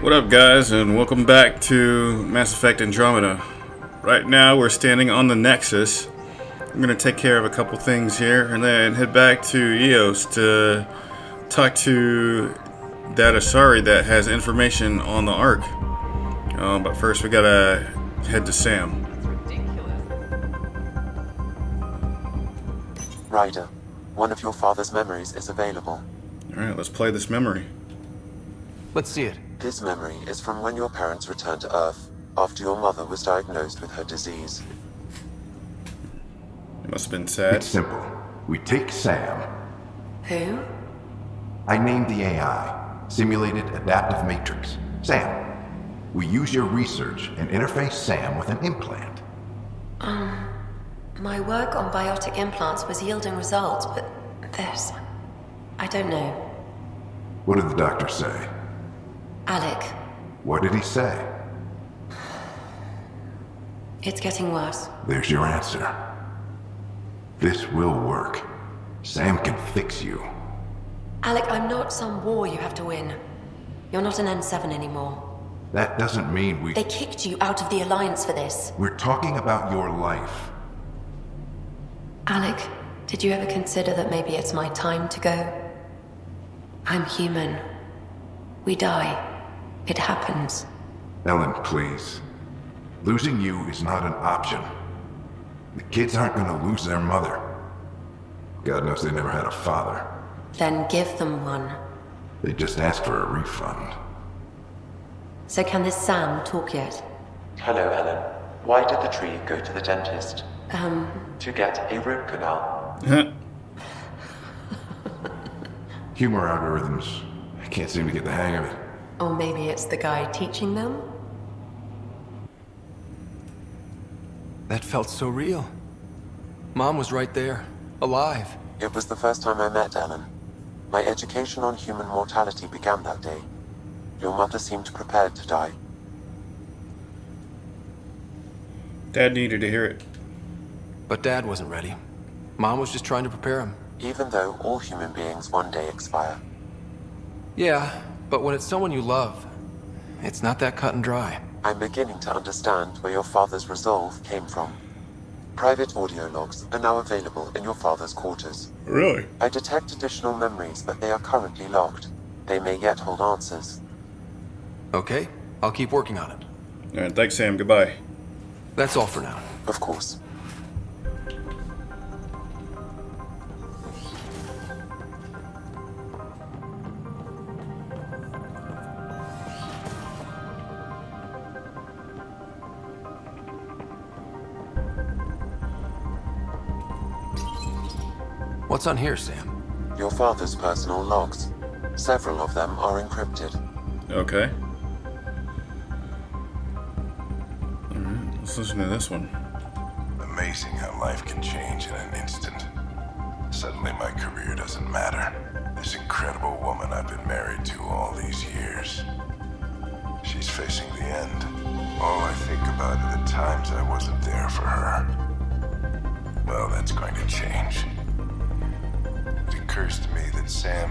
What up, guys, and welcome back to Mass Effect Andromeda. Right now, we're standing on the Nexus. I'm gonna take care of a couple things here, and then head back to Eos to talk to that Asari that has information on the Ark. Um, but first, we gotta head to Sam. Ryder, one of your father's memories is available. All right, let's play this memory. Let's see it. This memory is from when your parents returned to Earth after your mother was diagnosed with her disease. It must have been sad. It's simple. We take Sam. Who? I named the AI Simulated Adaptive Matrix. Sam. We use your research and interface Sam with an implant. Um, my work on biotic implants was yielding results, but this. I don't know. What did the doctor say? Alec, What did he say? it's getting worse. There's your answer. This will work. Sam can fix you. Alec, I'm not some war you have to win. You're not an N7 anymore. That doesn't mean we. They kicked you out of the Alliance for this. We're talking about your life. Alec, did you ever consider that maybe it's my time to go? I'm human. We die. It happens. Ellen, please. Losing you is not an option. The kids aren't gonna lose their mother. God knows they never had a father. Then give them one. They just asked for a refund. So can this Sam talk yet? Hello, Ellen. Why did the tree go to the dentist? Um, To get a root canal. Humor algorithms. I can't seem to get the hang of it. Or maybe it's the guy teaching them? That felt so real. Mom was right there, alive. It was the first time I met Ellen. My education on human mortality began that day. Your mother seemed prepared to die. Dad needed to hear it. But Dad wasn't ready. Mom was just trying to prepare him. Even though all human beings one day expire. Yeah, but when it's someone you love, it's not that cut and dry. I'm beginning to understand where your father's resolve came from. Private audio logs are now available in your father's quarters. Really? I detect additional memories, but they are currently locked. They may yet hold answers. Okay, I'll keep working on it. All right, thanks, Sam. Goodbye. That's all for now. Of course. What's on here, Sam? Your father's personal logs. Several of them are encrypted. Okay. Alright, let's listen to this one. Amazing how life can change in an instant. Suddenly my career doesn't matter. This incredible woman I've been married to all these years. She's facing the end. All I think about are the times I wasn't there for her. Well, that's going to change. Sam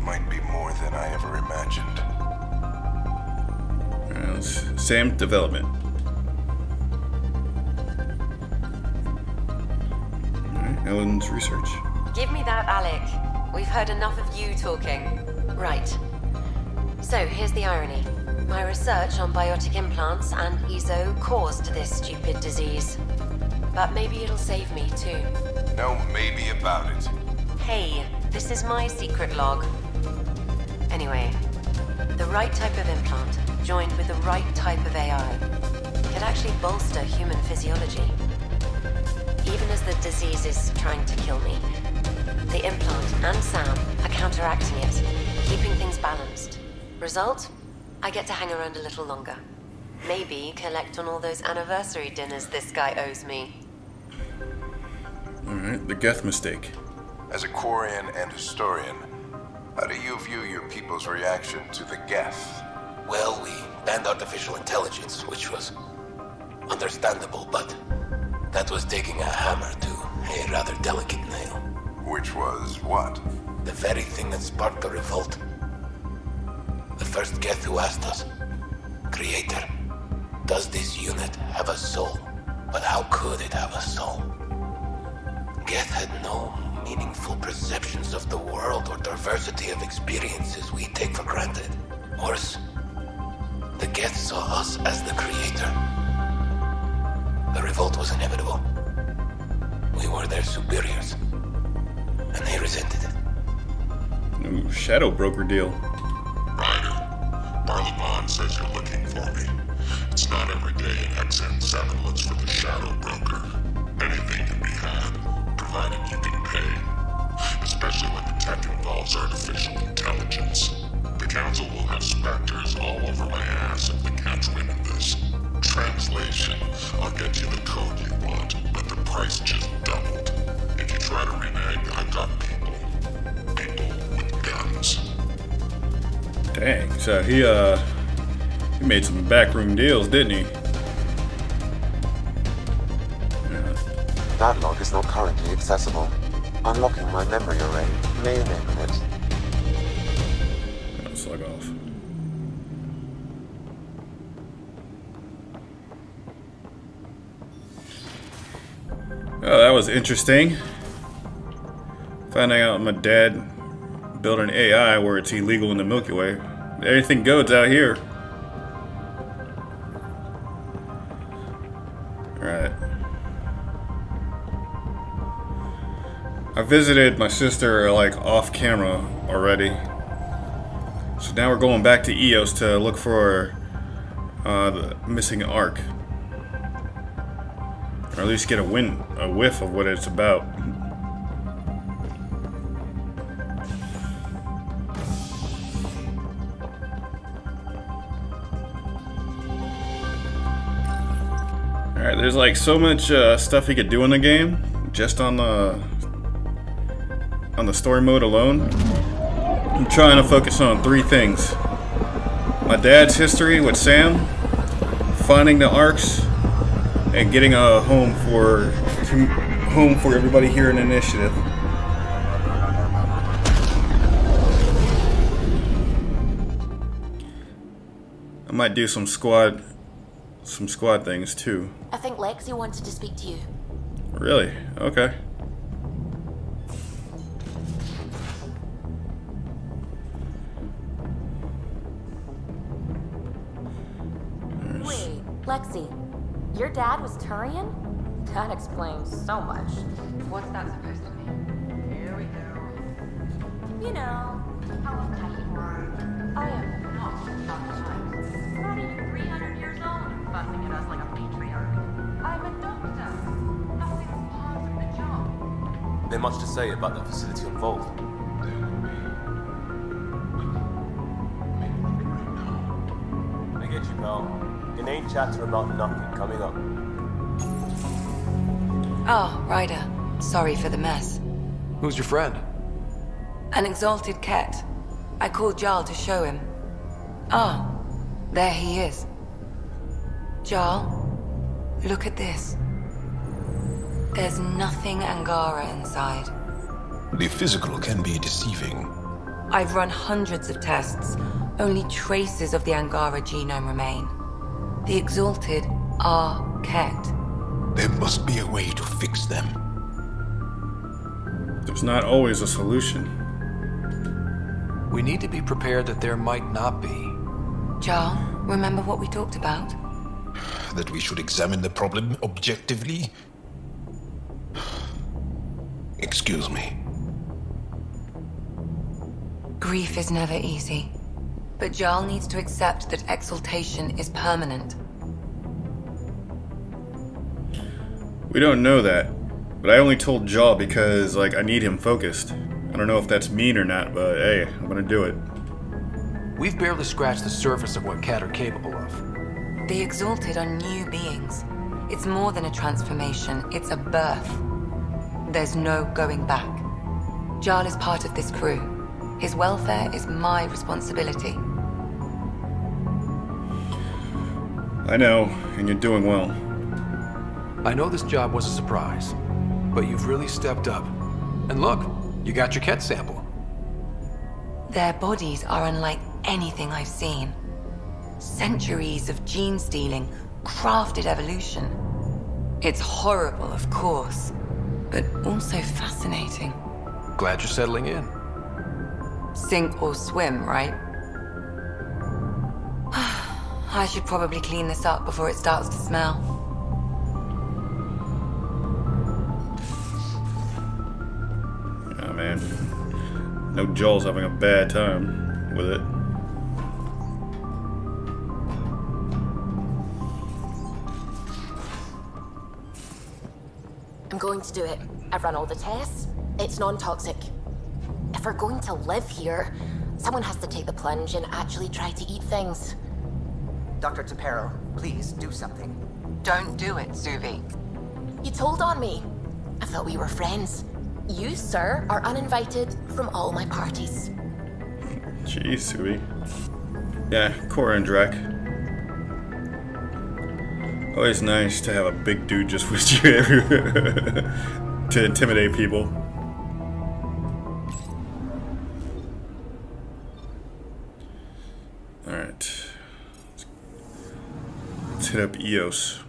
might be more than I ever imagined. Alright, Sam development. Alright, Ellen's research. Give me that, Alec. We've heard enough of you talking. Right. So, here's the irony. My research on biotic implants and eezo caused this stupid disease. But maybe it'll save me, too. No maybe about it. Hey, this is my secret log. Anyway, the right type of implant, joined with the right type of AI, could actually bolster human physiology. Even as the disease is trying to kill me, the implant and Sam are counteracting it, keeping things balanced. Result? I get to hang around a little longer. Maybe collect on all those anniversary dinners this guy owes me. Alright, the Geth mistake. As a Quarian and historian, how do you view your people's reaction to the Geth? Well, we banned artificial intelligence, which was understandable, but that was taking a hammer to a rather delicate nail. Which was what? The very thing that sparked the revolt. the first Geth who asked us, Creator, does this unit have a soul? But how could it have a soul? Geth had no meaningful perceptions of the world or diversity of experiences we take for granted. Worse, the Geth saw us as the creator. The revolt was inevitable. We were their superiors, and they resented it. Ooh, shadow broker deal. Ryder, Barlabon says you're looking for me. It's not every day an XN7 looks for the Shadow Broker. So he uh he made some backroom deals, didn't he? Yeah. That log is not currently accessible. Unlocking my memory array may enable it. Slug off. Oh, that was interesting. Finding out my dad built an AI where it's illegal in the Milky Way. Everything goes out here. Alright. I visited my sister like off camera already. So now we're going back to Eos to look for uh, the missing Ark. Or at least get a win a whiff of what it's about. There's like so much uh, stuff he could do in the game just on the on the story mode alone. I'm trying to focus on three things. My dad's history with Sam, finding the Arks, and getting a home for home for everybody here in Initiative. I might do some squad some squad things too. I think Lexi wanted to speak to you. Really? Okay. Wait, Lexi, your dad was Turian? That explains so much. What's that supposed to mean? Here we go. You know, how I am old and fussing at us like a patriarch. I'm a doctor. Nothing's part of the job. There much to say about that facility involved. I get you, pal. Inane chatter about nothing coming up. Oh, Ryder. Sorry for the mess. Who's your friend? An exalted Kett. I called Jaal to show him. Ah, there he is. Jaal, look at this. There's nothing Angara inside. The physical can be deceiving. I've run hundreds of tests. Only traces of the Angara genome remain. The Exalted are Kett. There must be a way to fix them. There's not always a solution. We need to be prepared that there might not be. Jaal, remember what we talked about? That we should examine the problem objectively? Excuse me. Grief is never easy. But Jaal needs to accept that exaltation is permanent. We don't know that. But I only told Jaal because, like, I need him focused. I don't know if that's mean or not, but hey, I'm gonna do it. We've barely scratched the surface of what Kett are capable of. The Exalted are new beings. It's more than a transformation, it's a birth. There's no going back. Jaal is part of this crew. His welfare is my responsibility. I know, and you're doing well. I know this job was a surprise, but you've really stepped up. And look, you got your Kett sample. Their bodies are unlike anything I've seen. Centuries of gene stealing, crafted evolution. It's horrible, of course, but also fascinating. Glad you're settling in. Sink or swim, right? I should probably clean this up before it starts to smell. Oh man. No Jaal's having a bad time with it. Going to do it. I've run all the tests. It's non-toxic. If we're going to live here, someone has to take the plunge and actually try to eat things. Dr. T'Perro, please do something. Don't do it, Suvi. You told on me. I thought we were friends. You, sir, are uninvited from all my parties. Jeez, Sui. Yeah, Cora and Drack. Always nice to have a big dude just with you everywhere to intimidate people. Alright. Let's hit up Eos.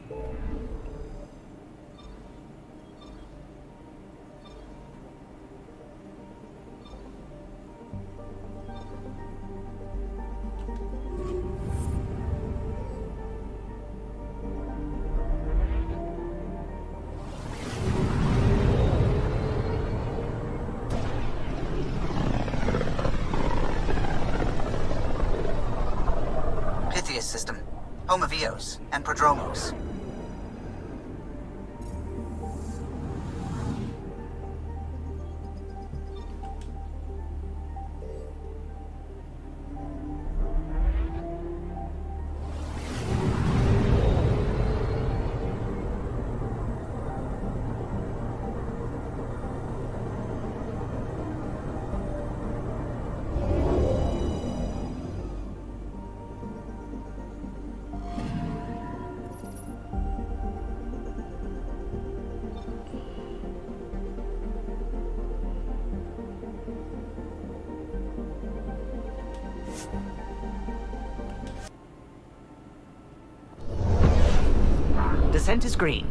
percent is green.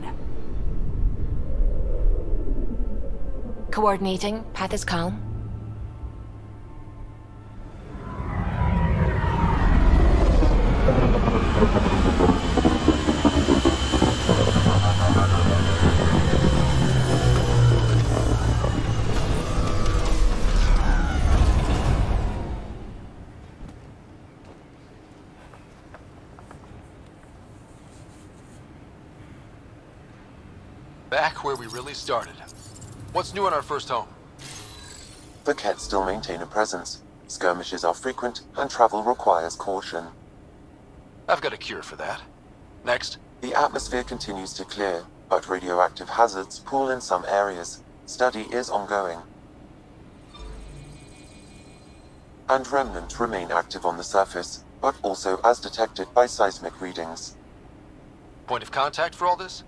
Coordinating. Path is calm. Back where we really started. What's new in our first home? The Ketts still maintain a presence. Skirmishes are frequent, and travel requires caution. I've got a cure for that. Next. The atmosphere continues to clear, but radioactive hazards pool in some areas. Study is ongoing. And remnant remain active on the surface, but also as detected by seismic readings. Point of contact for all this?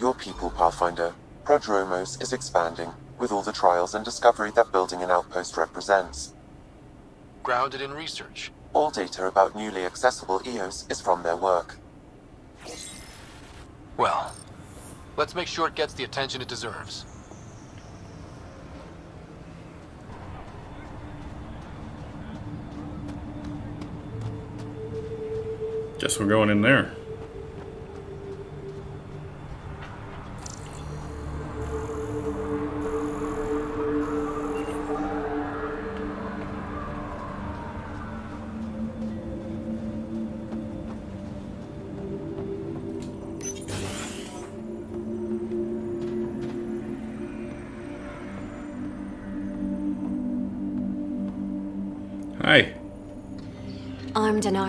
Your people, Pathfinder. Prodromos is expanding, with all the trials and discovery that building an outpost represents. Grounded in research. All data about newly accessible Eos is from their work. Well, let's make sure it gets the attention it deserves. Guess we're going in there.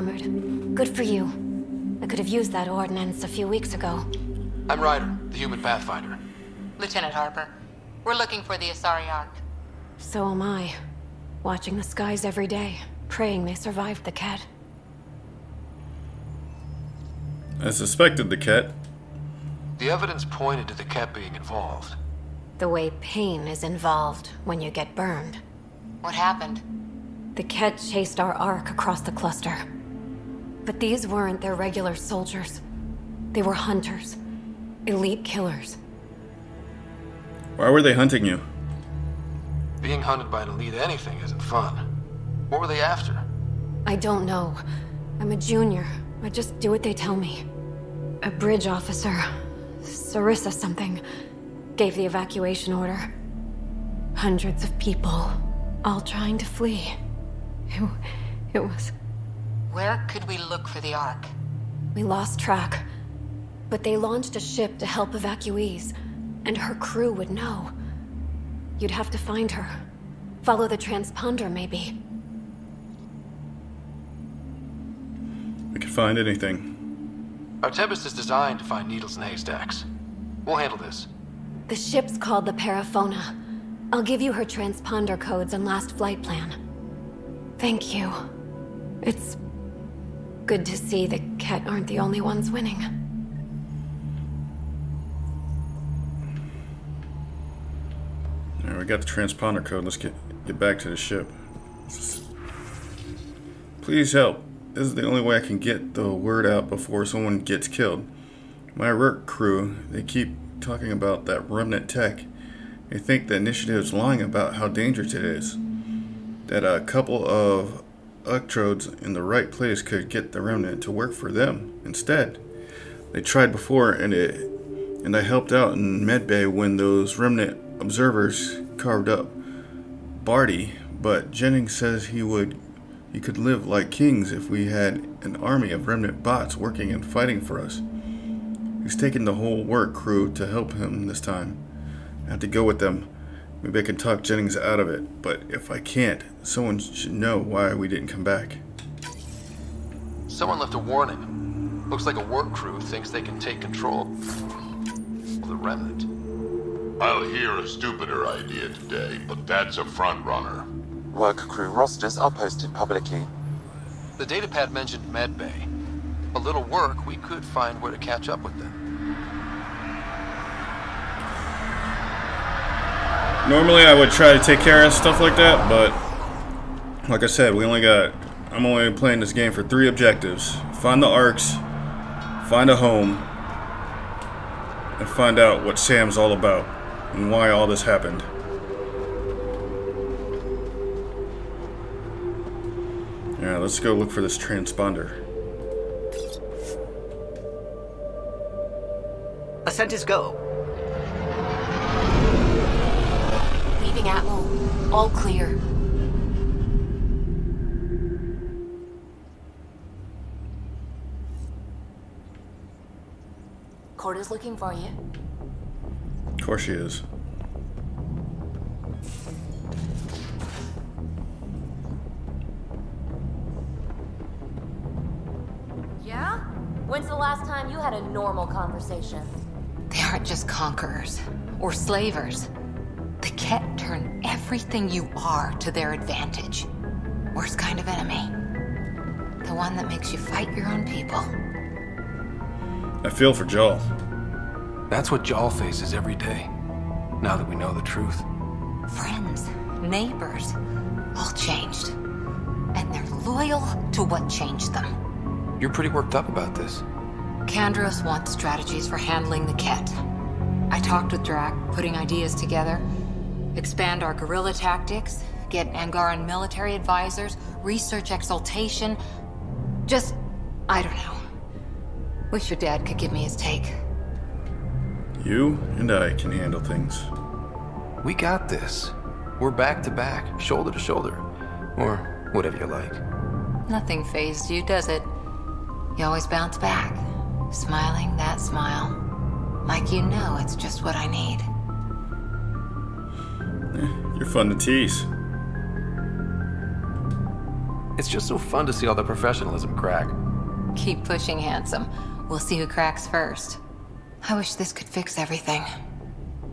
Armored. Good for you. I could have used that ordnance a few weeks ago. I'm Ryder, the human pathfinder. Lieutenant Harper, we're looking for the Asari Ark. So am I. Watching the skies every day, praying they survived the Kett. I suspected the Kett. The evidence pointed to the Kett being involved. The way pain is involved when you get burned. What happened? The Kett chased our Ark across the cluster. But these weren't their regular soldiers. They were hunters. Elite killers. Why were they hunting you? Being hunted by an elite anything isn't fun. What were they after? I don't know. I'm a junior. I just do what they tell me. A bridge officer, Sarissa something, gave the evacuation order. Hundreds of people, all trying to flee. It, it was... Where could we look for the Ark? We lost track. But they launched a ship to help evacuees, and her crew would know. You'd have to find her. Follow the transponder, maybe. We could find anything. Our Tempest is designed to find needles in haystacks. We'll handle this. The ship's called the Paraphona. I'll give you her transponder codes and last flight plan. Thank you. It's good to see the Kett aren't the only ones winning. Alright, we got the transponder code. Let's get get back to the ship. Please help. This is the only way I can get the word out before someone gets killed. My work crew, they keep talking about that remnant tech. They think the initiative is lying about how dangerous it is. That a couple of electrodes in the right place could get the remnant to work for them instead. They tried before and it and I helped out in medbay when those remnant observers carved up Barty, but Jennings says he would he could live like kings if we had an army of remnant bots working and fighting for us. He's taken the whole work crew to help him this time. I have to go with them. Maybe I can talk Jennings out of it, but if I can't, someone should know why we didn't come back. Someone left a warning. Looks like a work crew thinks they can take control of the remnant. I'll hear a stupider idea today, but that's a front runner. Work crew rosters are posted publicly. The datapad mentioned medbay. A little work, we could find where to catch up with them. Normally I would try to take care of stuff like that, but like I said, we only got I'm only playing this game for three objectives. Find the Arks, find a home, and find out what Sam's all about and why all this happened. Yeah, let's go look for this transponder. Ascent is go. Leaving Atmo. All clear. Corda's looking for you. Of course she is. Yeah? When's the last time you had a normal conversation? They aren't just conquerors or slavers. The Kett turn everything you are to their advantage. Worst kind of enemy. The one that makes you fight your own people. I feel for Jaal. That's what Jaal faces every day. Now that we know the truth. Friends, neighbors, all changed. And they're loyal to what changed them. You're pretty worked up about this. Kandros wants strategies for handling the Kett. I talked with Drack, putting ideas together. Expand our guerrilla tactics, get Angaran military advisors, research exaltation. Just, I don't know. Wish your dad could give me his take. You and I can handle things. We got this. We're back to back, shoulder to shoulder. Or whatever you like. Nothing phased you, does it? You always bounce back, smiling that smile. Like you know it's just what I need. You're fun to tease. It's just so fun to see all the professionalism crack. Keep pushing, handsome. We'll see who cracks first. I wish this could fix everything.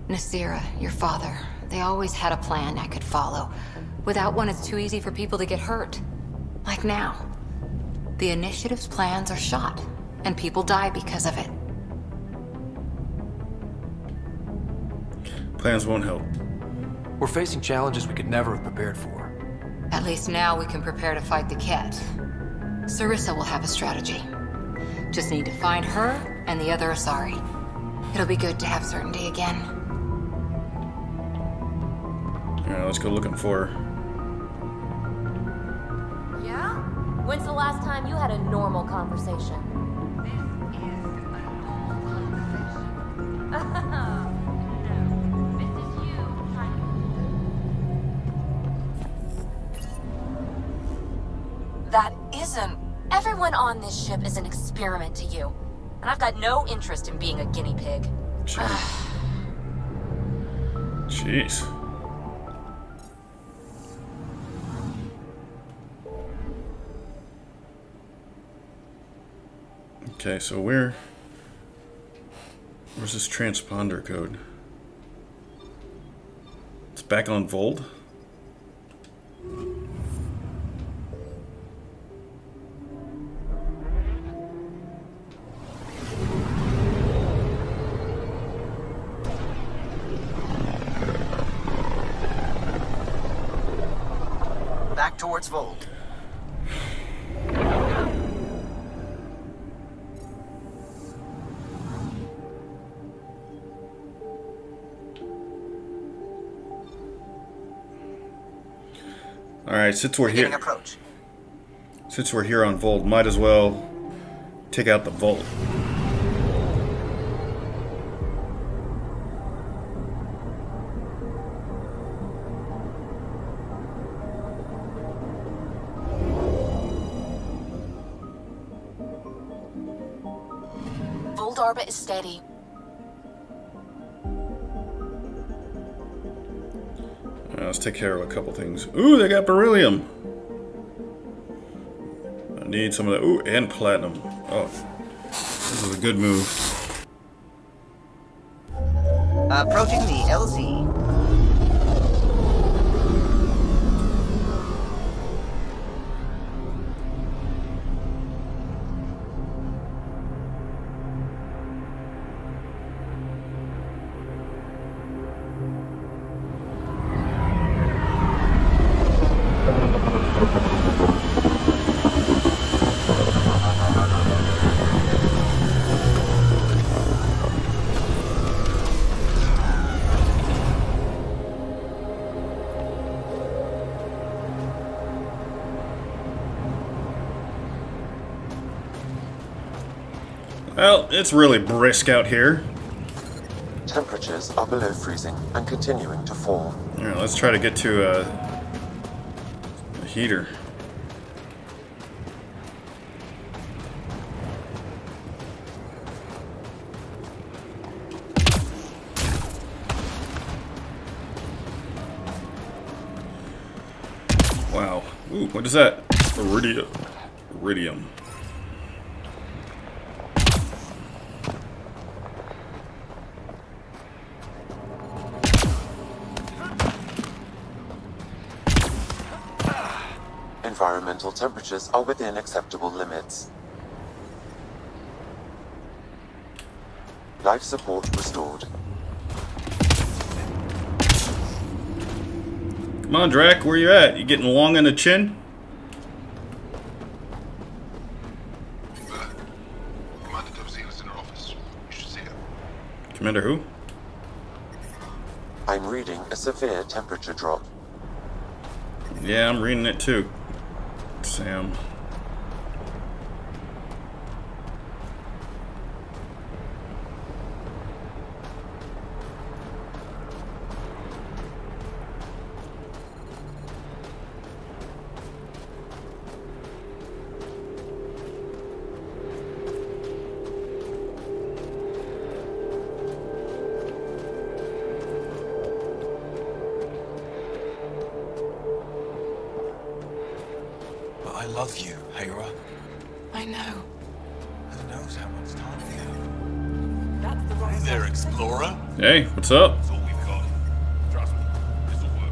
Nasira, your father, they always had a plan I could follow. Without one, it's too easy for people to get hurt. Like now. The initiative's plans are shot, and people die because of it. Plans won't help. We're facing challenges we could never have prepared for. At least now we can prepare to fight the Kett. Sarissa will have a strategy. Just need to find her and the other Asari. It'll be good to have certainty again. Alright, let's go looking for her. Yeah? When's the last time you had a normal conversation? That isn't. Everyone on this ship is an experiment to you. And I've got no interest in being a guinea pig. Jeez. Okay, so where... Where's this transponder code? It's back on Voeld? Towards Voeld. Alright, since we're here... Approach. Since we're here on Voeld, might as well take out the Volt. Things. Ooh, they got beryllium. I need some of that. Ooh, and platinum. Oh, this is a good move. Uh, Approaching Well, it's really brisk out here. Temperatures are below freezing and continuing to fall. Alright, let's try to get to uh, a heater. Wow. Ooh, what is that? Iridium. Iridium. Temperatures are within acceptable limits. Life support restored. Come on, Drack, where you at? You getting long in the chin? Commander Dobzil is in her office. You should see her. Commander who? I'm reading a severe temperature drop. Yeah, I'm reading it too. Sam. Love you, Hera. I know. Who knows how much time we have? That's the wrong Hey there, Explorer. Hey, what's up? That's all we've got. Trust me, this'll work.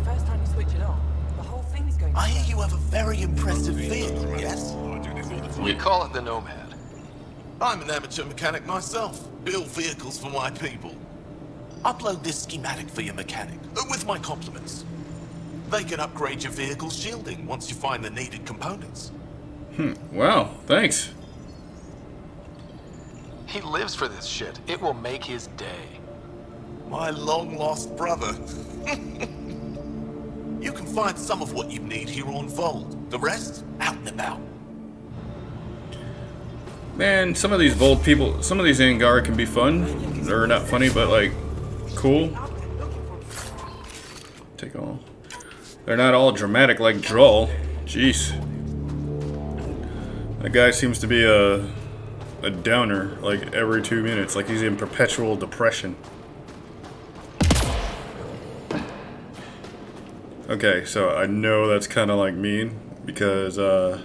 The first time you switch it on, the whole thing's going I hear you have a very impressive vehicle, yes? I do this all the time. We call it the Nomad. I'm an amateur mechanic myself. Build vehicles for my people. Upload this schematic for your mechanic, uh, with my compliments. They can upgrade your vehicle's shielding once you find the needed components. Hmm. Wow. Thanks. He lives for this shit. It will make his day. My long-lost brother. you can find some of what you need here on Voeld. The rest, out and about. Man, some of these bold people, some of these Angara can be fun. They're not funny, but like cool. They're not all dramatic like Droll. Jeez. That guy seems to be a a downer like every two minutes, like he's in perpetual depression. Okay, so I know that's kind of like mean because uh,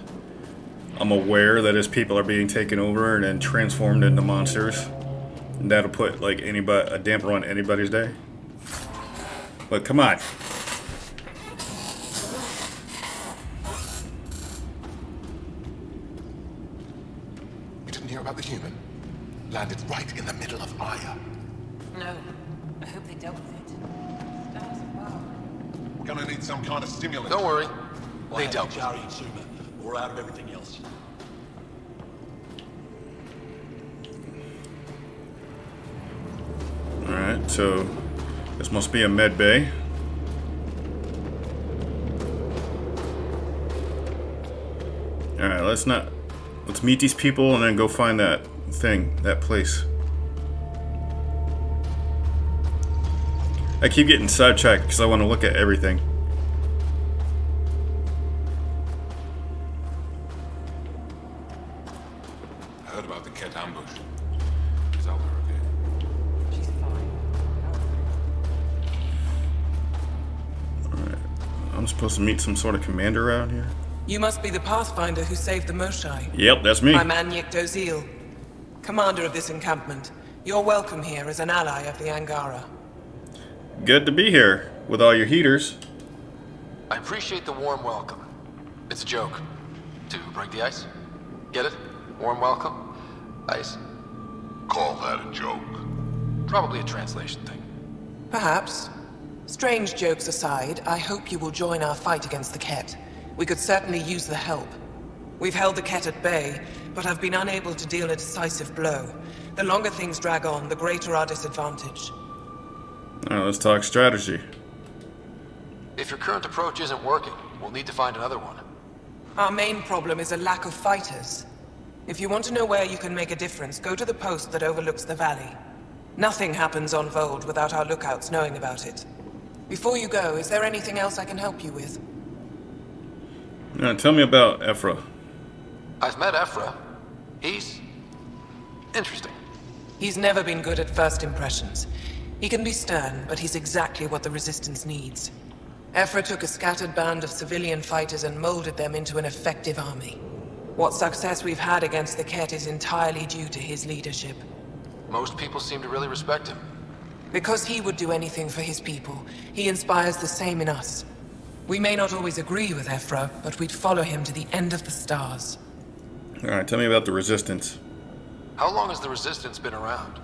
I'm aware that his people are being taken over and then transformed into monsters. And that'll put like anybody a damper on anybody's day. But come on. You hear about the human? Landed right in the middle of Aya. No. I hope they dealt with it. Stars above. Gonna need some kind of stimulant. Don't worry. Why They have dealt Jari and Suma. We're out of everything else. Alright, so this must be a med bay. Alright, let's not let's meet these people and then go find that thing, that place. I keep getting sidetracked because I want to look at everything. I heard about the Kett ambush. Is Alva okay? She's fine. I'm supposed to meet some sort of commander around here. You must be the Pathfinder who saved the Moshae. Yep, that's me. I'm Anyek Dozil, commander of this encampment. You're welcome here as an ally of the Angara. Good to be here with all your heaters. I appreciate the warm welcome. It's a joke. To break the ice? Get it? Warm welcome? Ice? Call that a joke. Probably a translation thing. Perhaps. Strange jokes aside, I hope you will join our fight against the Kett. We could certainly use the help. We've held the Kett at bay, but have been unable to deal a decisive blow. The longer things drag on, the greater our disadvantage. Alright, let's talk strategy. If your current approach isn't working, we'll need to find another one. Our main problem is a lack of fighters. If you want to know where you can make a difference, go to the post that overlooks the valley. Nothing happens on Voeld without our lookouts knowing about it. Before you go, is there anything else I can help you with? Now, tell me about Evfra. I've met Evfra. He's... interesting. He's never been good at first impressions. He can be stern, but he's exactly what the Resistance needs. Evfra took a scattered band of civilian fighters and molded them into an effective army. What success we've had against the Kett is entirely due to his leadership. Most people seem to really respect him. Because he would do anything for his people, he inspires the same in us. We may not always agree with Evfra, but we'd follow him to the end of the stars. Alright, tell me about the Resistance. How long has the Resistance been around?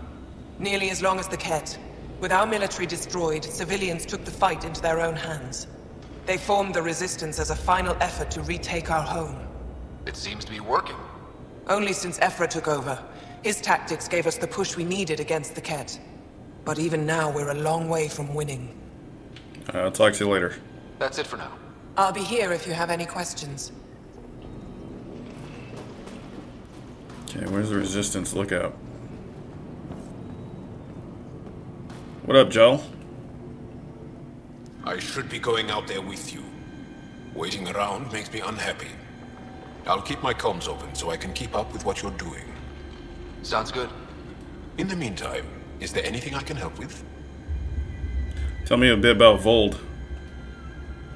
Nearly as long as the Kett. With our military destroyed, civilians took the fight into their own hands. They formed the Resistance as a final effort to retake our home. It seems to be working. Only since Evfra took over. His tactics gave us the push we needed against the Kett. But even now, we're a long way from winning. Uh, I'll talk to you later. That's it for now. I'll be here if you have any questions. Okay, where's the Resistance lookout? What up, Jaal? I should be going out there with you. Waiting around makes me unhappy. I'll keep my comms open so I can keep up with what you're doing. Sounds good. In the meantime, is there anything I can help with? Tell me a bit about Voeld.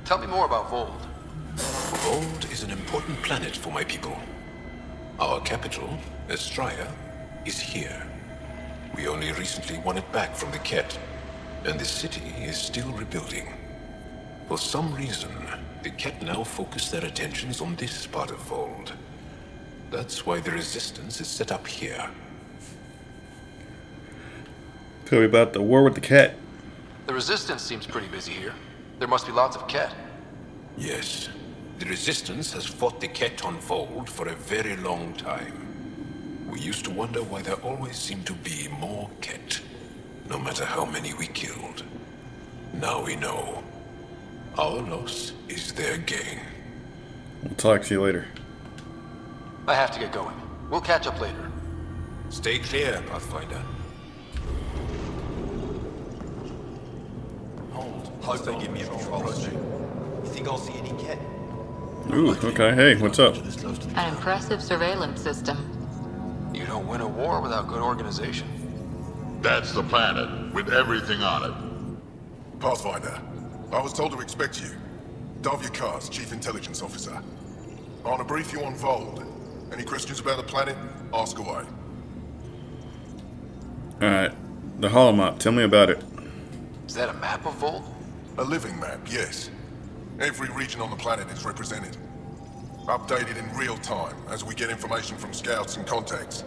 Tell me more about Voeld. Voeld is an important planet for my people. Our capital, Estraya, is here. We only recently won it back from the Kett, and the city is still rebuilding. For some reason, the Kett now focus their attentions on this part of Voeld. That's why the Resistance is set up here. Tell me about the war with the Kett. The Resistance seems pretty busy here. There must be lots of Kett. Yes. The Resistance has fought the Kett on Voeld for a very long time. We used to wonder why there always seemed to be more Kett, no matter how many we killed. Now we know. Our loss is their gain. We'll talk to you later. I have to get going. We'll catch up later. Stay clear, Pathfinder. Hope they give me a control suit. You think I'll see any Kett? Ooh, okay. Hey, what's up? An impressive surveillance system. You don't win a war without good organization. That's the planet, with everything on it. Pathfinder, I was told to expect you. Davia Kars, Chief Intelligence Officer. I want to brief you on Voeld. Any questions about the planet? Ask away. Alright. The Holomop. Tell me about it. Is that a map of Voeld? A living map, yes. Every region on the planet is represented. Updated in real time as we get information from scouts and contacts.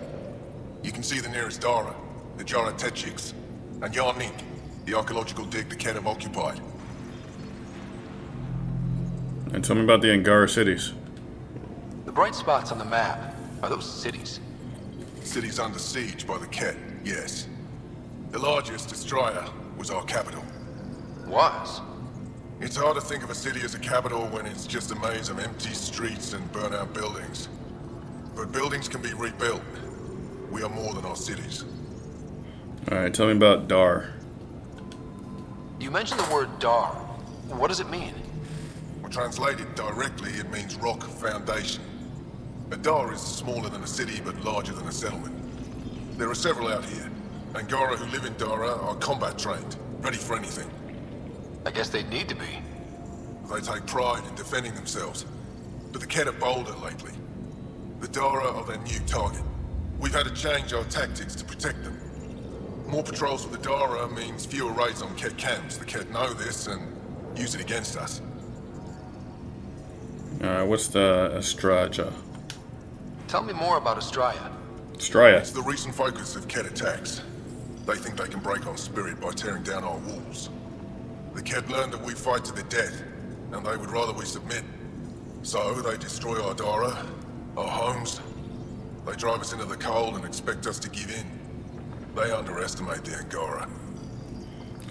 You can see the nearest Dara, the Jara Tetchiks, and Yarnik, the archaeological dig the Kett have occupied. And tell me about the Angara cities. The bright spots on the map are those cities. Cities under siege by the Kett, yes. The largest, Estraya, was our capital. Was? It's hard to think of a city as a capital when it's just a maze of empty streets and burnt-out buildings. But buildings can be rebuilt. We are more than our cities. Alright, tell me about Dar. You mentioned the word Dar. What does it mean? Well, translated directly, it means rock foundation. A Dar is smaller than a city, but larger than a settlement. There are several out here. Angara who live in Dara are combat trained, ready for anything. I guess they'd need to be. They take pride in defending themselves. But the Kett are bolder lately. The Dara are their new target. We've had to change our tactics to protect them. More patrols with the Dara means fewer raids on Kett camps. The Kett know this and use it against us. Alright, what's the Estraja? Tell me more about Estraya. Estraya. It's the recent focus of Kett attacks. They think they can break our spirit by tearing down our walls. The Kett learned that we fight to the death, and they would rather we submit. So they destroy our Dara, our homes. They drive us into the cold and expect us to give in. They underestimate the Angara.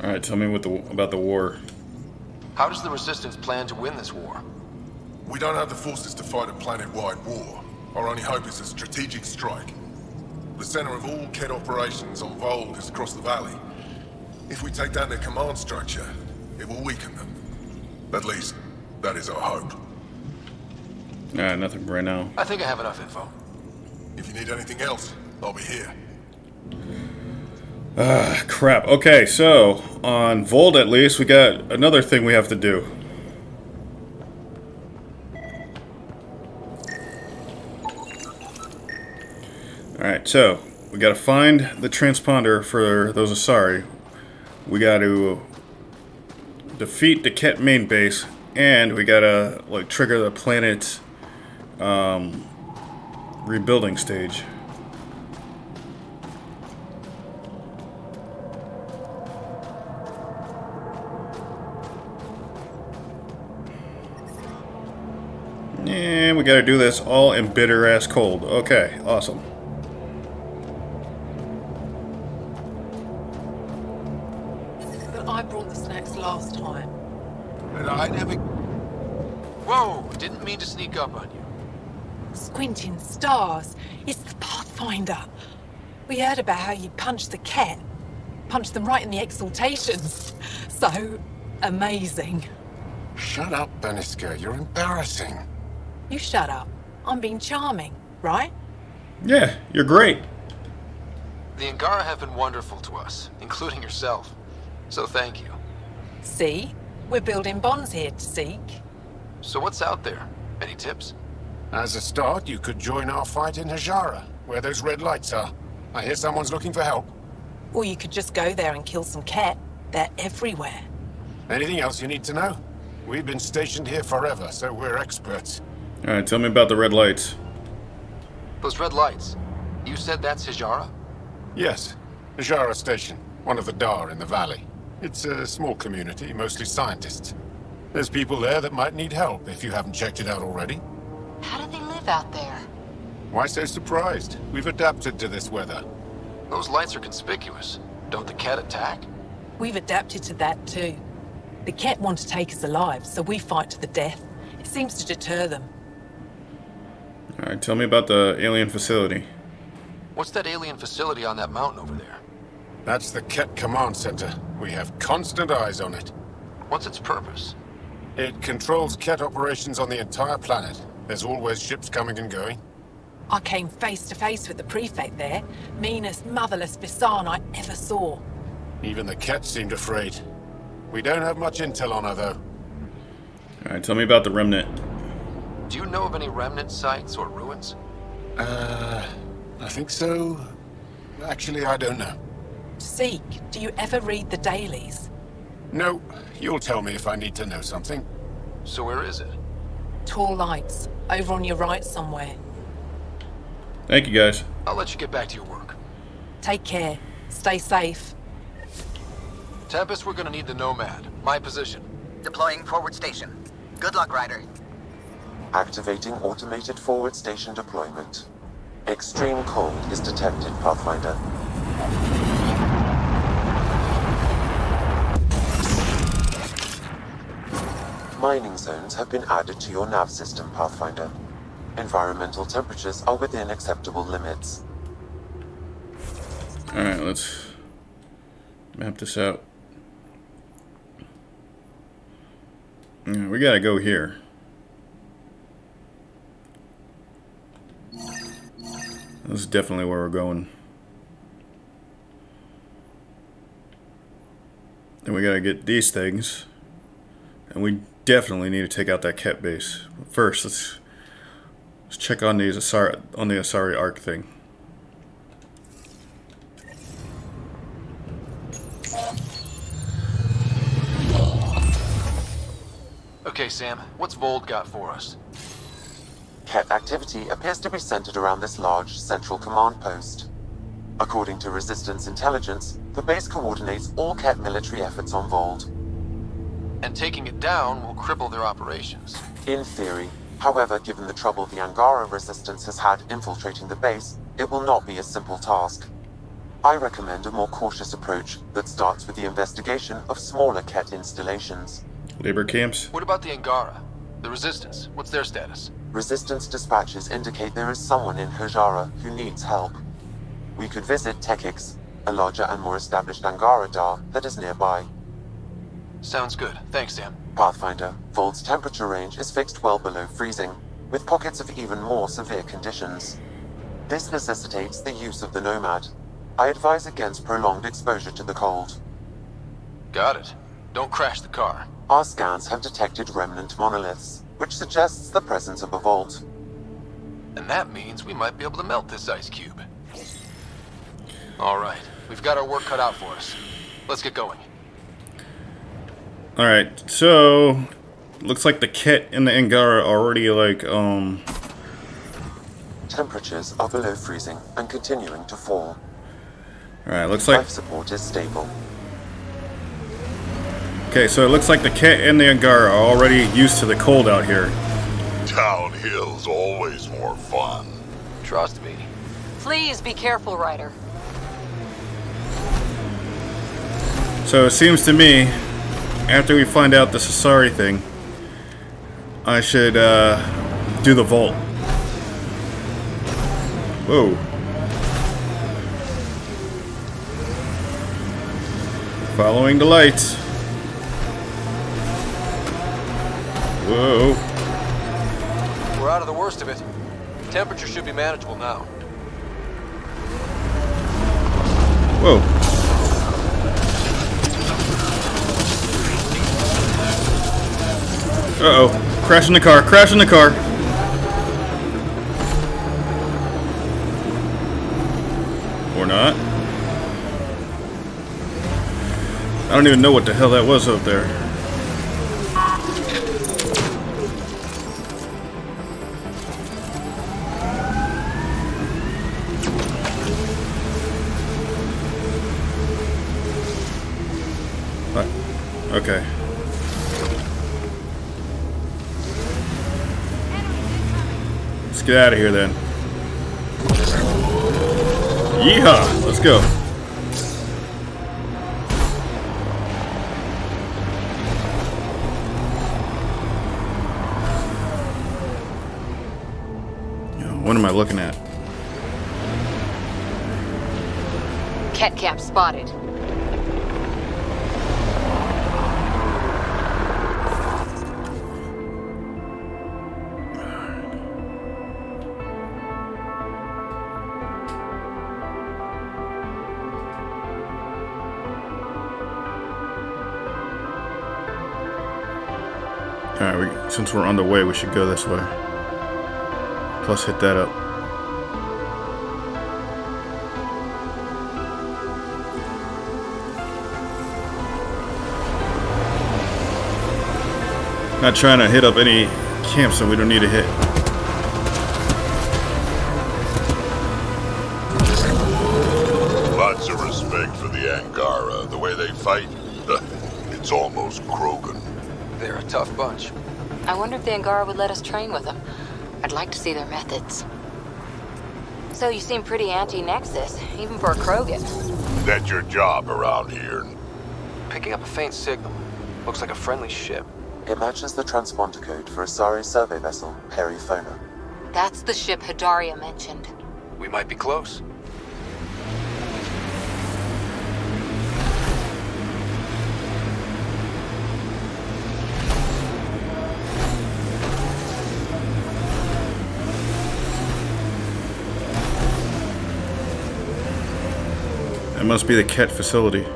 Alright, tell me what the, about the war. How does the Resistance plan to win this war? We don't have the forces to fight a planet-wide war. Our only hope is a strategic strike. The center of all Kett operations on Voeld is across the valley. If we take down their command structure, it will weaken them. At least, that is our hope. Alright, nothing right now. I think I have enough info. If you need anything else, I'll be here. Ah, crap. Okay, so, on Voeld at least, we got another thing we have to do. Alright, so, we gotta find the transponder for those Asari. We gotta defeat the Kett main base, and we gotta, like, trigger the planet's, um, rebuilding stage. And we gotta do this all in bitter ass cold. Okay, awesome. Sneak up on you. Squinting stars. It's the Pathfinder. We heard about how you punched the Kett. Punched them right in the exaltations. So amazing. Shut up, Beniska. You're embarrassing. You shut up. I'm being charming, right? Yeah, you're great. The Angara have been wonderful to us, including yourself. So thank you. See? We're building bonds here to seek. So what's out there? Any tips? As a start, you could join our fight in Hajara, where those red lights are. I hear someone's looking for help. Or you could just go there and kill some Kett. They're everywhere. Anything else you need to know? We've been stationed here forever, so we're experts. Alright, tell me about the red lights. Those red lights. You said that's Hijara? Yes, Hajara Station, one of the Dar in the valley. It's a small community, mostly scientists. There's people there that might need help if you haven't checked it out already. How do they live out there? Why so surprised? We've adapted to this weather. Those lights are conspicuous. Don't the Kett attack? We've adapted to that too. The Kett want to take us alive, so we fight to the death. It seems to deter them. Alright, tell me about the alien facility. What's that alien facility on that mountain over there? That's the Kett Command Center. We have constant eyes on it. What's its purpose? It controls Kett operations on the entire planet. There's always ships coming and going. I came face to face with the prefect there. Meanest, motherless Bisan I ever saw. Even the Kett seemed afraid. We don't have much intel on her, though. Alright, tell me about the Remnant. Do you know of any remnant sites or ruins? Uh, I think so. Actually, I don't know. Seek, do you ever read the dailies? No, you'll tell me if I need to know something. So where is it? Tall lights, over on your right somewhere. Thank you, guys. I'll let you get back to your work. Take care. Stay safe. Tempest, we're gonna need the Nomad. My position. Deploying forward station. Good luck, Ryder. Activating automated forward station deployment. Extreme cold is detected, Pathfinder. Mining zones have been added to your nav system, Pathfinder. Environmental temperatures are within acceptable limits. Alright, let's map this out. Yeah, we gotta go here. This is definitely where we're going. And we gotta get these things. And we definitely need to take out that Kett base. First, let's let's check on these Asari on the Asari Ark thing. Okay, SAM, what's Voeld got for us? Kett activity appears to be centered around this large central command post. According to Resistance intelligence, the base coordinates all Kett military efforts on Voeld. And taking it down will cripple their operations. In theory. However, given the trouble the Angara Resistance has had infiltrating the base, it will not be a simple task. I recommend a more cautious approach that starts with the investigation of smaller Kett installations. Labor camps? What about the Angara? The Resistance, what's their status? Resistance dispatches indicate there is someone in Hajara who needs help. We could visit Tekix, a larger and more established Angara Dar that is nearby. Sounds good. Thanks, SAM. Pathfinder, Voeld's temperature range is fixed well below freezing, with pockets of even more severe conditions. This necessitates the use of the Nomad. I advise against prolonged exposure to the cold. Got it. Don't crash the car. Our scans have detected remnant monoliths, which suggests the presence of a vault. And that means we might be able to melt this ice cube. All right, we've got our work cut out for us. Let's get going. Alright, so looks like the Kett and the Angara are already like um Temperatures are below freezing and continuing to fall. Alright, looks like Life support is stable. Okay, so it looks like the Kett and the Angara are already used to the cold out here. Downhill's always more fun. Trust me. Please be careful, Ryder. So it seems to me, after we find out the Sasari thing, I should uh, do the vault. Whoa. Following the lights. Whoa. We're out of the worst of it. Temperature should be manageable now. Whoa. Uh-oh. Crash in the car. Crash in the car. Or not. I don't even know what the hell that was up there. Get out of here then. Yeehaw! Let's go. Since we're on the way, we should go this way. Plus hit that up. Not trying to hit up any camps that we don't need to hit. Lots of respect for the Angara. The way they fight, it's almost Krogan. They're a tough bunch. I wonder if the Angara would let us train with them. I'd like to see their methods. So you seem pretty anti-Nexus, even for a Krogan. That's your job around here. Picking up a faint signal. Looks like a friendly ship. It matches the transponder code for Asari survey vessel, Perifona. That's the ship Hidaria mentioned. We might be close. Must be the Kett facility.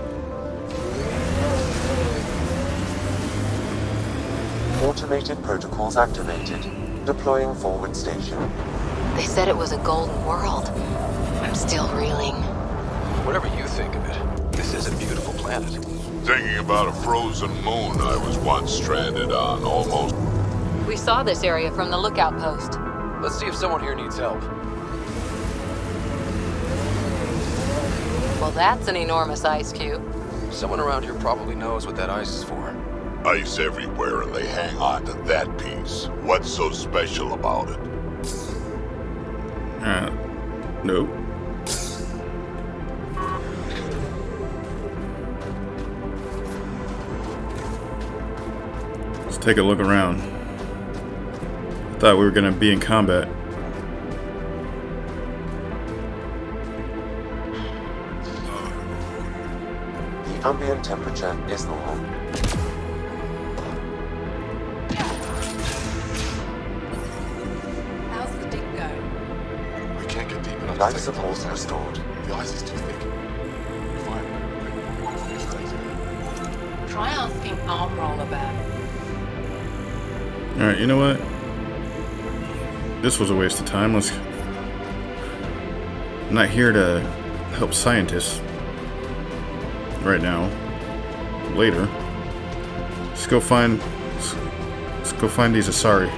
Automated protocols activated. Deploying forward station. They said it was a golden world. I'm still reeling. Whatever you think of it, this is a beautiful planet. Thinking about a frozen moon I was once stranded on, almost. We saw this area from the lookout post. Let's see if someone here needs help. Well, that's an enormous ice cube. Someone around here probably knows what that ice is for. Ice everywhere and they hang on to that piece. What's so special about it? Uh, no. Let's take a look around. I thought we were gonna be in combat. Ambient temperature is normal. How's the dig going? We can't get deep enough Life support restored. The ice is too thick. Try asking Armroll about it. Alright, you know what? This was a waste of time. Let's. I'm not here to help scientists right now. Later. Let's go find. Let's, let's go find these Asari.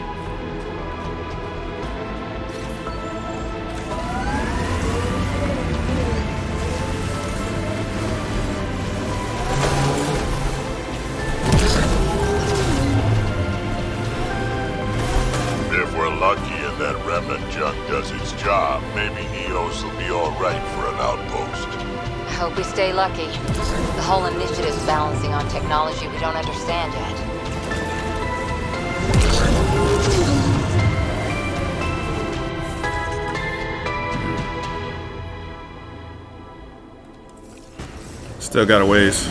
Still got a ways.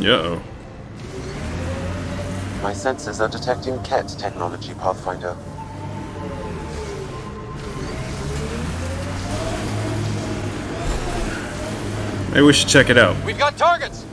Uh-oh. My sensors are detecting Kett technology, Pathfinder. Maybe we should check it out. We've got targets!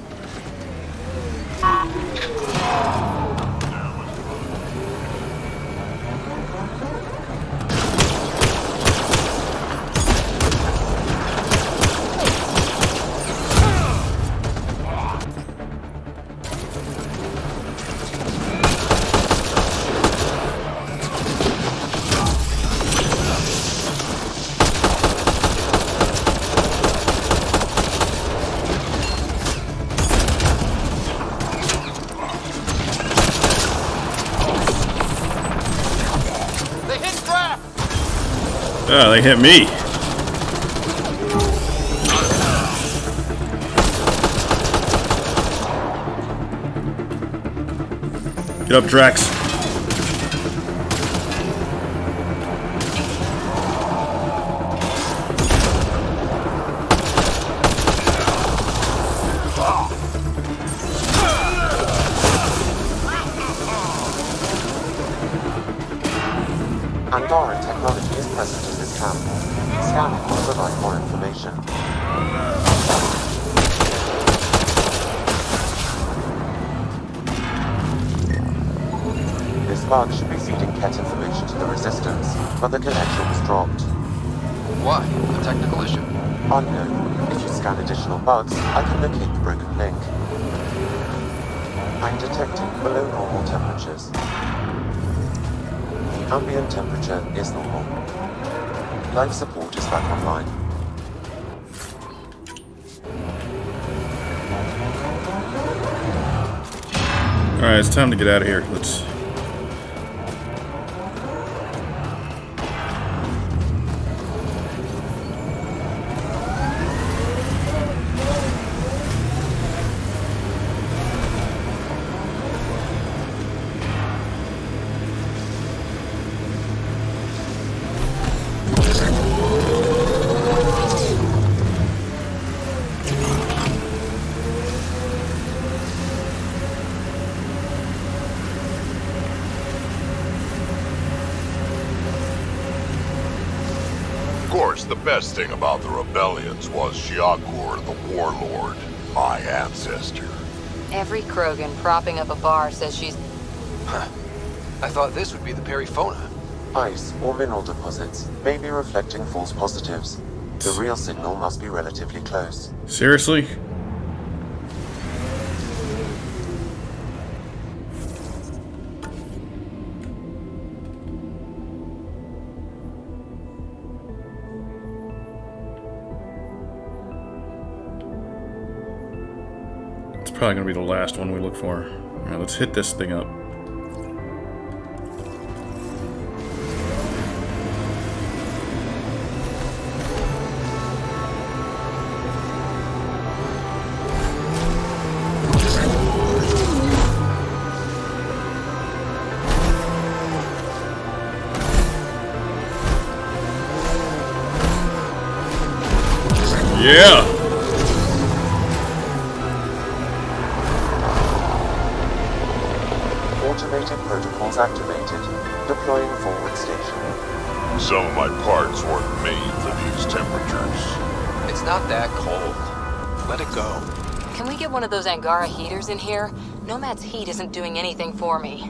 They hit me. Get up, Drax. Life support is back online. Alright, it's time to get out of here. Let's. Best thing about the rebellions was Shiakur the Warlord, my ancestor. Every Krogan propping up a bar says she's. I thought this would be the Perifona. Ice or mineral deposits may be reflecting false positives. The real signal must be relatively close. Seriously? Probably gonna be the last one we look for. Alright, let's hit this thing up. Yeah! Those Angara heaters in here? Nomad's heat isn't doing anything for me.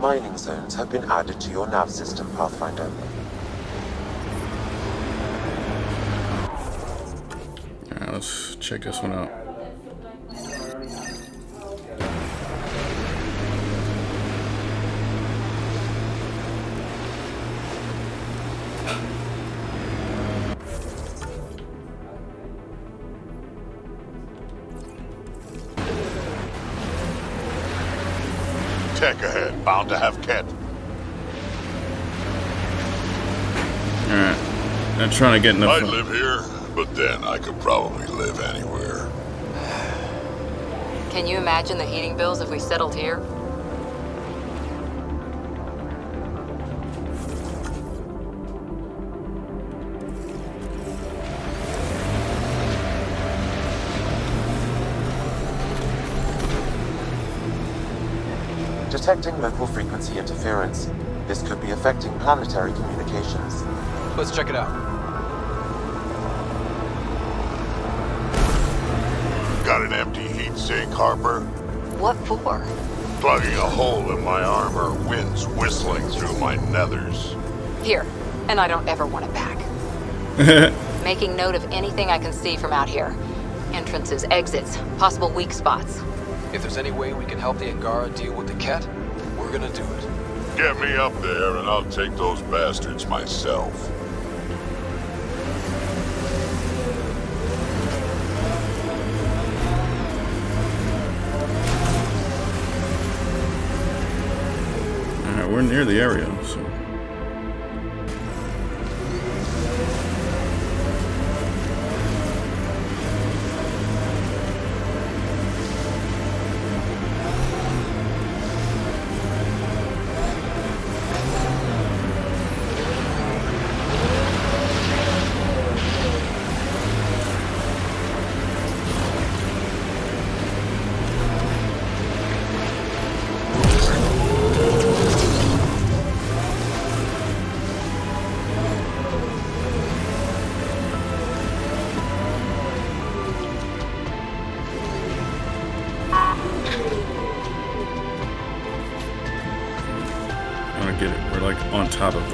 Mining zones have been added to your nav system, Pathfinder. Alright, let's check this one out. I'm trying to get enough. I live here, but then I could probably live anywhere. Can you imagine the heating bills if we settled here? Detecting local frequency interference. This could be affecting planetary communications. Let's check it out. An empty Harper? What for? Plugging a hole in my armor, winds whistling through my nethers. Here, and I don't ever want it back. Making note of anything I can see from out here. Entrances, exits, possible weak spots. If there's any way we can help the Angara deal with the Kett, we're gonna do it. Get me up there and I'll take those bastards myself. Near the area, top of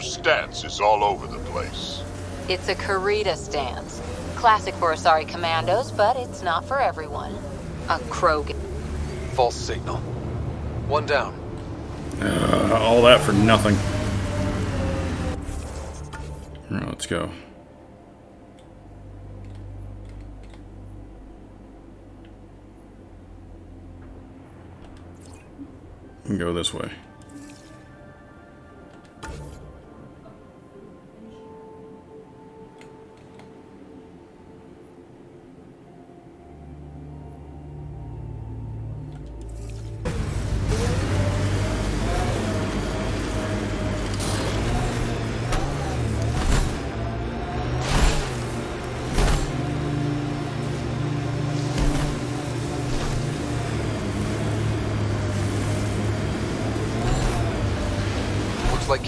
Harper? Your stance is all over the place. It's a Karita stance. Classic for Asari commandos, but it's not for everyone. A Krogan. False signal. One down. Uh, all that for nothing. Alright, let's go. Go this way.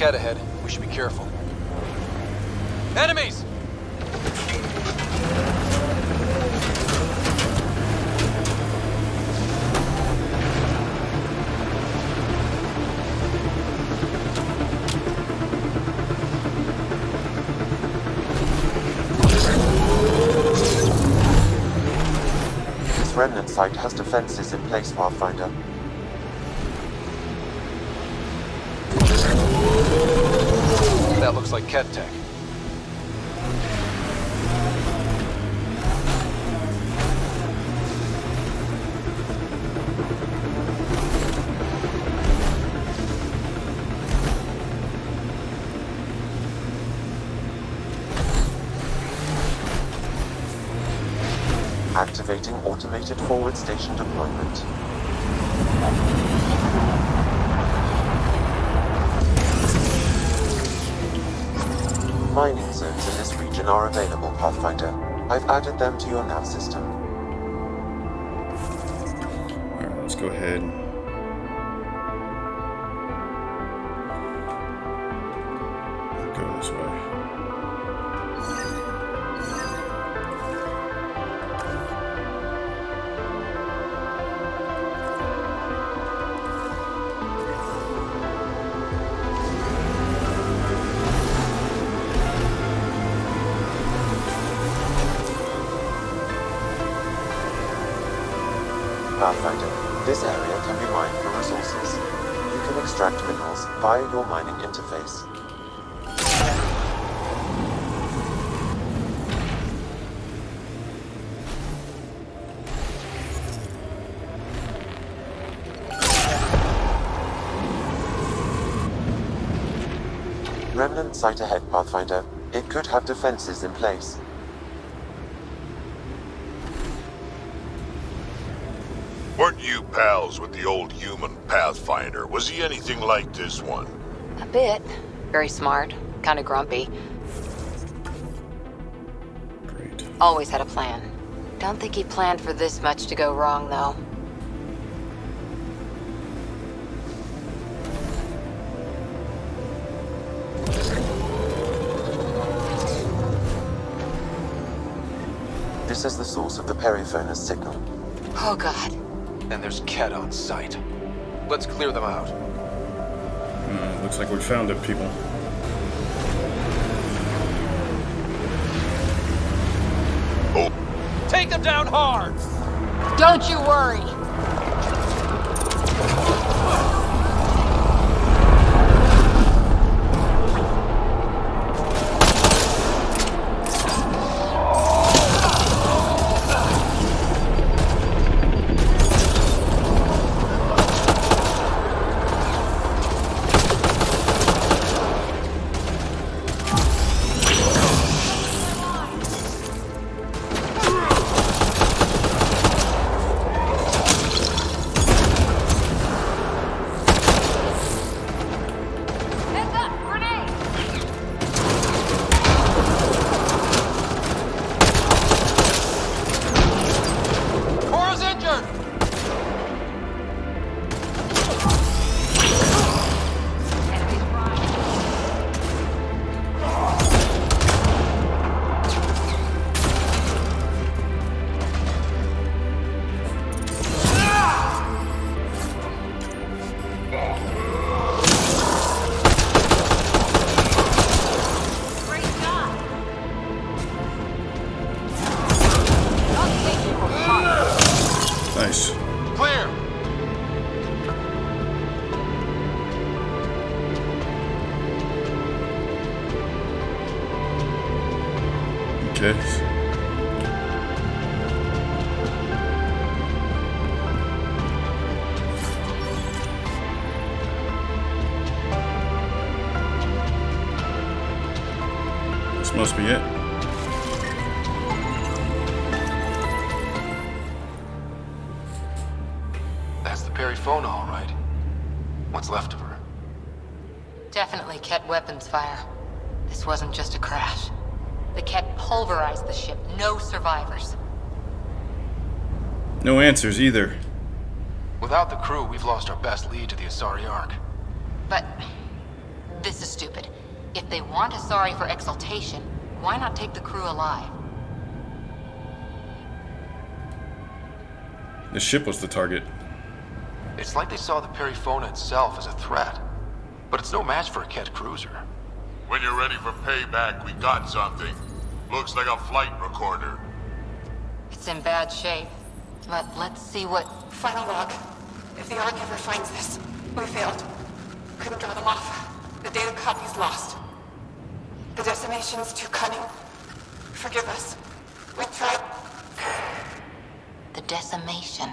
Kett ahead. We should be careful. Enemies! This remnant site has defenses in place, Pathfinder. That like Kett tech. Activating automated forward station deployment. I've added them to your nav system. Pathfinder, this area can be mined for resources. You can extract minerals via your mining interface. Remnant site ahead, Pathfinder. It could have defenses in place. Weren't you pals with the old human Pathfinder? Was he anything like this one? A bit. Very smart. Kind of grumpy. Great. Always had a plan. Don't think he planned for this much to go wrong, though. This is the source of the Periphoner's signal. Oh god. And there's Kett on site. Let's clear them out. Uh, looks like we found it, people. Oh. Take them down hard! Don't you worry. Answers either. Without the crew, we've lost our best lead to the Asari Ark. But this is stupid. If they want Asari for exaltation, why not take the crew alive? The ship was the target. It's like they saw the Perifona itself as a threat. But it's no match for a Kett cruiser. When you're ready for payback, we got something. Looks like a flight recorder. It's in bad shape. But let's see what... Final log. If the Ark ever finds this, we failed. Couldn't draw them off. The data copy's lost. The decimation's too cunning. Forgive us. We tried. The decimation.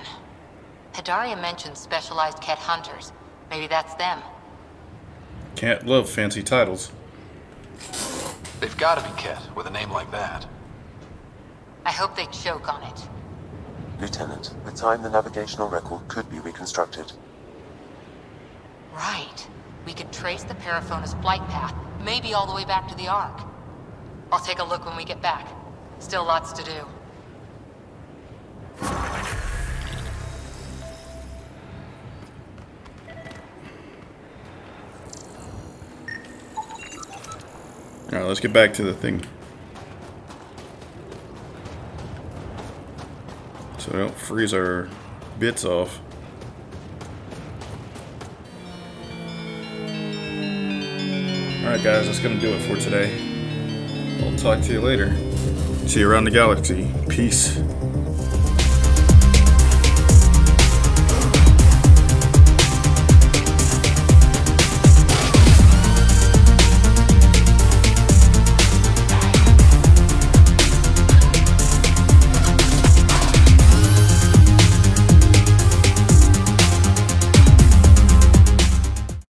Hidaria mentioned specialized Kett hunters. Maybe that's them. Can't love fancy titles. They've got to be Kett with a name like that. I hope they choke on it. Lieutenant, with time the navigational record could be reconstructed. Right. We could trace the Paraphona's flight path, maybe all the way back to the Ark. I'll take a look when we get back. Still lots to do. Alright, let's get back to the thing. So don't freeze our bits off. Alright guys, that's gonna do it for today. I'll talk to you later. See you around the galaxy. Peace.